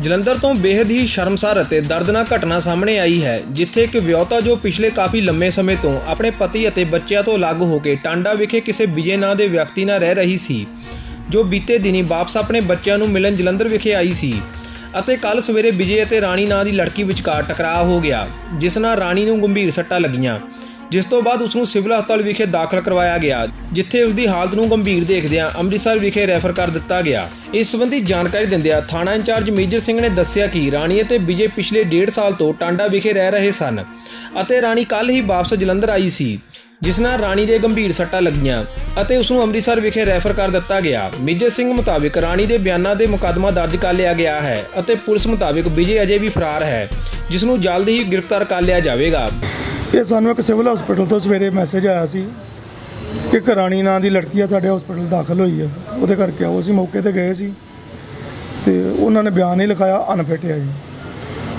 ਜਲੰਧਰ ਤੋਂ ਬੇहद ਹੀ ਸ਼ਰਮਸਾਰ ਅਤੇ ਦਰਦਨਾਕ ਘਟਨਾ ਸਾਹਮਣੇ ਆਈ ਹੈ, ਜਿੱਥੇ ਇੱਕ ਵਿਆਹੁਤਾ ਜੋ ਪਿਛਲੇ ਕਾਫੀ ਲੰਮੇ ਸਮੇਂ ਤੋਂ ਆਪਣੇ ਪਤੀ ਅਤੇ ਬੱਚਿਆਂ ਤੋਂ ਅਲੱਗ ਹੋ ਕੇ ਟਾਂਡਾ ਵਿਖੇ ਕਿਸੇ ਵਿਜੇ ਨਾਂ ਦੇ ਵਿਅਕਤੀ ਨਾਲ ਰਹਿ ਰਹੀ ਸੀ, ਜੋ ਬੀਤੇ ਦਿਨੀ ਵਾਪਸ ਆਪਣੇ ਬੱਚਿਆਂ ਨੂੰ ਮਿਲਣ ਜਲੰਧਰ ਵਿਖੇ ਆਈ ਸੀ ਅਤੇ ਕੱਲ ਸਵੇਰੇ ਵਿਜੇ ਅਤੇ ਰਾਣੀ ਨਾਂ ਦੀ ਲੜਕੀ ਵਿਚਕਾਰ ਟਕਰਾਅ ਹੋ ਗਿਆ, ਜਿਸ ਨਾਲ ਰਾਣੀ ਨੂੰ ਗੰਭੀਰ ਸੱਟਾਂ ਲੱਗੀਆਂ। ਜਿਸ ਤੋਂ ਬਾਅਦ ਉਸ ਨੂੰ ਸਿਵਲ ਹਸਪਤਾਲ ਵਿਖੇ ਦਾਖਲ ਕਰਵਾਇਆ ਗਿਆ, ਜਿੱਥੇ ਉਸ ਦੀ ਹਾਲਤ ਨੂੰ ਗੰਭੀਰ ਦੇਖਦਿਆਂ ਅੰਮ੍ਰਿਤਸਰ ਵਿਖੇ ਰੈਫਰ ਕਰ ਦਿੱਤਾ ਗਿਆ। ਇਸ ਸੰਬੰਧੀ ਜਾਣਕਾਰੀ ਦਿੰਦਿਆਂ ਥਾਣਾ ਇੰਚਾਰਜ ਮੇਜਰ ਸਿੰਘ ਨੇ ਦੱਸਿਆ ਕਿ ਰਾਣੀ ਅਤੇ ਵਿਜੇ ਪਿਛਲੇ 1.5 ਸਾਲ ਤੋਂ ਟਾਂਡਾ ਵਿਖੇ ਰਹਿ ਰਹੇ ਸਨ ਅਤੇ ਰਾਣੀ ਕੱਲ ਹੀ ਵਾਪਸ ਜਲੰਧਰ ਆਈ ਸੀ, ਜਿਸ ਨਾਲ ਰਾਣੀ ਦੇ ਗੰਭੀਰ ਸੱਟਾਂ ਲੱਗੀਆਂ ਅਤੇ ਉਸ ਨੂੰ ਅੰਮ੍ਰਿਤਸਰ ਵਿਖੇ ਰੈਫਰ ਕਰ ਦਿੱਤਾ ਗਿਆ। ਮੇਜਰ ਸਿੰਘ ਮੁਤਾਬਿਕ ਰਾਣੀ ਦੇ ਬਿਆਨਾਂ ਦੇ ਮੁਕੱਦਮਾ ਦਰਜ ਕਰ ਲਿਆ ਗਿਆ ਹੈ ਅਤੇ ਪੁਲਿਸ ਮੁਤਾਬਿਕ ਵਿਜੇ ਅਜੇ ਵੀ ਫਰਾਰ ਹੈ ਜਿਸ ਨੂੰ ਜਲਦ ਹੀ ਗ੍ਰਿਫਤਾਰ ਕਰ ਲਿਆ ਜਾਵੇਗਾ। ਇਹ ਸਾਨੂੰ ਇੱਕ ਸਿਵਲ ਹਸਪੀਟਲ ਤੋਂ ਸਵੇਰੇ ਮੈਸੇਜ ਆਇਆ ਸੀ ਕਿ ਇੱਕ ਰਾਣੀ ਨਾਂ ਦੀ ਲੜਕੀ ਆ, ਸਾਡੇ ਹਸਪੀਟਲ ਦਾਖਲ ਹੋਈ ਹੈ ਉਹਦੇ ਕਰਕੇ ਆਓ, ਅਸੀਂ ਮੌਕੇ ਤੇ ਗਏ ਸੀ। ਤੇ ਉਹਨਾਂ ਨੇ ਬਿਆਨ ਹੀ ਲਿਖਾਇਆ ਅਨਫਿਟ ਆ ਜੀ।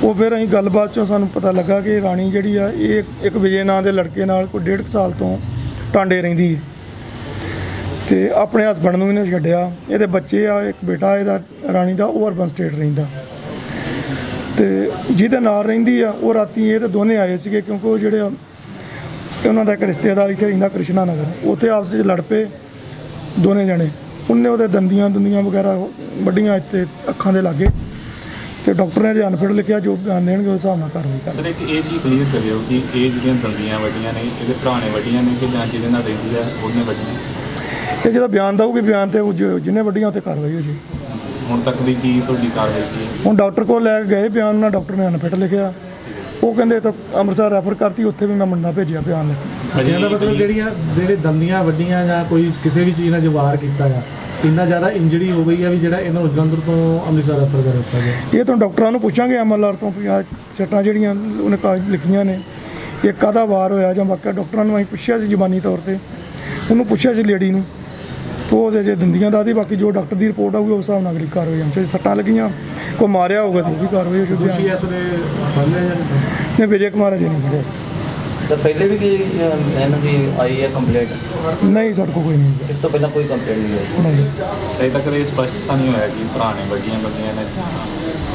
ਉਹ ਫਿਰ ਅਸੀਂ ਗੱਲਬਾਤ ਚੋਂ ਸਾਨੂੰ ਪਤਾ ਲੱਗਾ ਕਿ ਰਾਣੀ ਜਿਹੜੀ ਆ, ਇਹ ਇੱਕ ਵਿਜੇ ਨਾਂ ਦੇ ਲੜਕੇ ਨਾਲ ਕੋਈ ਡੇਢ ਕੁ ਸਾਲ ਤੋਂ ਟਾਂਡੇ ਰਹਿੰਦੀ ਹੈ ਤੇ ਆਪਣੇ ਹਸਬੰਡ ਨੂੰ ਇਹਨੇ ਛੱਡਿਆ। ਇਹਦੇ ਬੱਚੇ ਆ, ਇੱਕ ਬੇਟਾ ਇਹਦਾ, ਰਾਣੀ ਦਾ, ਉਹ ਅਰਬਨ ਸਟੇਟ ਰਹਿੰਦਾ। ਤੇ ਜਿਹਦੇ ਨਾਲ ਰਹਿੰਦੀ ਆ ਉਹ ਰਾਤੀ ਇਹ ਤੇ ਦੋਨੇ ਆਏ ਸੀਗੇ ਕਿਉਂਕਿ ਉਹ ਜਿਹੜੇ ਉਹਨਾਂ ਦਾ ਇੱਕ ਰਿਸ਼ਤੇਦਾਰ ਇੱਥੇ ਰਹਿੰਦਾ ਕ੍ਰਿਸ਼ਨਾ ਨਗਰ ਉੱਥੇ ਆਪਸ ਵਿੱਚ ਲੜ ਪਏ ਦੋਨੇ ਜਣੇ। ਉਹਨੇ ਉਹਦੇ ਦੰਦੀਆਂ ਦੁੰਦੀਆਂ ਵਗੈਰਾ ਵੱਡੀਆਂ ਇੱਥੇ ਅੱਖਾਂ ਦੇ ਲਾਗੇ ਤੇ ਡਾਕਟਰ ਨੇ ਜੇ ਅਨਫਿਟ ਲਿਖਿਆ ਜੋ ਬਿਆਨ ਦੇਣਗੇ ਉਸ ਹਿਸਾਬ ਨਾਲ ਕਾਰਵਾਈ ਕਰ। ਸਰ ਇੱਕ ਇਹ ਚੀਜ਼ ਕਲੀਅਰ ਕਰਿਓ ਕਿ ਇਹ ਜਿਹੜੀਆਂ ਦੰਦੀਆਂ ਵੱਡੀਆਂ ਨੇ ਇਹਦੇ ਭਰਾ ਨੇ ਵੱਡੀਆਂ ਨੇ ਕਿ ਜਾਂ ਜਿਹਦੇ ਨਾਲ ਰਹਿੰਦੀ ਆ ਉਹਨੇ ਵੱਡੀਆਂ ਇਹ ਜਿਹਦਾ ਬਿਆਨ ਦਊਗੀ ਬਿਆਨ ਤੇ ਜਿਹਨੇ ਵੱਡੀਆਂ ਉੱਤੇ ਕਾਰਵਾਈ ਹੋ ਜੀ ਹੁਣ ਤੱਕ ਦੀ ਕੀ ਤੁਹਾਡੀ ਕਾਰਵਾਈ ਕੀ ਹੈ? ਹੁਣ ਡਾਕਟਰ ਕੋਲ ਲੈ ਕੇ ਗਏ ਬਿਆਨ ਨਾਲ ਡਾਕਟਰ ਨੇ ਅਨਫਿਟ ਲਿਖਿਆ। ਉਹ ਕਹਿੰਦੇ ਤਾਂ ਅੰਮ੍ਰਿਤਸਰ ਰੈਫਰ ਕਰਤੀ ਉੱਥੇ ਵੀ ਮੈਂ ਮੁੰਡਾ ਭੇਜਿਆ ਬਿਆਨ ਲਿਖ ਅਜੇ ਇਹਦਾ ਮਤਲਬ ਜਿਹੜੀਆਂ ਜਿਹੜੇ ਦੰਦੀਆਂ ਵੱਡੀਆਂ ਜਾਂ ਕੋਈ ਕਿਸੇ ਵੀ ਚੀਜ਼ ਨਾਲ ਜੋ ਵਾਰ ਕੀਤਾ ਆ ਇੰਨਾ ਜ਼ਿਆਦਾ ਇੰਜਰੀ ਹੋ ਗਈ ਆ ਵੀ ਜਿਹੜਾ ਇਹਨਾਂ ਨੂੰ ਜਲੰਧਰ ਤੋਂ ਅੰਮ੍ਰਿਤਸਰ ਰੈਫਰ ਕਰ ਦਿੱਤਾ ਗਿਆ। ਇਹ ਤਾਂ ਡਾਕਟਰਾਂ ਨੂੰ ਪੁੱਛਾਂਗੇ ਐਮਐਲਆਰ ਤੋਂ ਵੀ ਆਹ ਸੱਟਾਂ ਜਿਹੜੀਆਂ ਉਹਨੇ ਲਿਖੀਆਂ ਨੇ ਇਹ ਕਾਹਦਾ ਵਾਰ ਹੋਇਆ ਜਾਂ ਵਾਕਿਆ ਡਾਕਟਰਾਂ ਨੂੰ ਅਸੀਂ ਪੁੱਛਿਆ ਸੀ ਜ਼ਬਾਨੀ ਤੌਰ ਤੇ ਉਹਨੂੰ ਪੁੱਛਿਆ ਸੀ ਲੇਡੀ ਨੂੰ। ਉਹ ਉਹਦੇ ਜੇ ਦੰਦੀਆਂ ਦਾ ਦੀ ਬਾਕੀ ਜੋ ਡਾਕਟਰ ਦੀ ਰਿਪੋਰਟ ਆਊਗੀ ਉਸ ਹਿਸਾਬ ਨਾਲ ਅਗਲੀ ਕਾਰਵਾਈ ਹੋਣੀ ਚਾਹੀਦੀ ਸੱਟਾਂ ਲੱਗੀਆਂ ਕੋਈ ਮਾਰਿਆ ਹੋਊਗਾ ਤਾਂ ਉਹ ਵੀ ਕਾਰਵਾਈ ਹੋ ਲਿਆ ਜਾਂ ਨਹੀਂ? ਨੇ ਵਿਜੇ ਕੁਮਾਰ ਅਜੇ ਨਹੀਂ ਫੜਿਆ। ਸਰ ਪਹਿਲੇ ਵੀ ਕੀ ਅਹ, ਇਹਨਾਂ ਦੀ ਆਈ ਹੈ ਕੰਪਲੇਂਟ? ਨਹੀਂ ਸਾਡੇ ਕੋਲ ਕੋਈ ਨਹੀਂ ਇਸ ਤੋਂ ਪਹਿਲਾਂ ਕੋਈ ਕੰਪਲੇਂਟ ਨਹੀਂ ਆਈ? ਨਹੀਂ। ਅਜੇ ਤੱਕ ਇਹ ਸਪਸ਼ਟਤਾ ਨਹੀਂ ਹੋਇਆ ਕਿ ਭਰਾ ਨੇ ਵੱਡੀਆਂ ਵੱਡੀਆਂ ਨੇ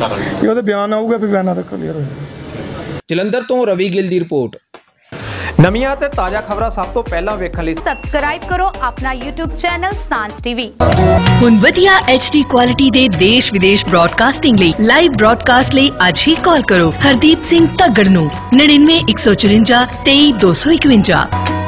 ਕਰ ਇਹ ਉਹਦੇ ਬਿਆਨ ਆਊਗਾ ਫਿਰ ਬਿਆਨਾਂ ਤੱਕ ਕਲੀਅਰ ਹੋਏਗਾ ਜਲੰਧਰ ਤੋਂ ਰਵੀ ਗਿੱਲ ਦੀ ਰਿਪੋਰਟ। ਨਵੀਆਂ ਤੇ ਤਾਜ਼ਾ ਖਬਰਾਂ ਸਭ ਤੋਂ ਪਹਿਲਾਂ ਵੇਖਣ ਲਈ ਸਬਸਕ੍ਰਾਈਬ ਕਰੋ ਆਪਣਾ YouTube ਚੈਨਲ ਸਾਂਝ ਟੀਵੀ ਹੁਣ ਵਧੀਆ HD ਕੁਆਲਿਟੀ ਦੇ ਦੇਸ਼ ਵਿਦੇਸ਼ ਬ੍ਰਾਡਕਾਸਟਿੰਗ ਲਈ ਲਾਈਵ ਬ੍ਰਾਡਕਾਸਟ ਲਈ ਅੱਜ ਹੀ ਕਾਲ ਕਰੋ ਹਰਦੀਪ ਸਿੰਘ ਤੱਗੜ ਨੂੰ 99154 23251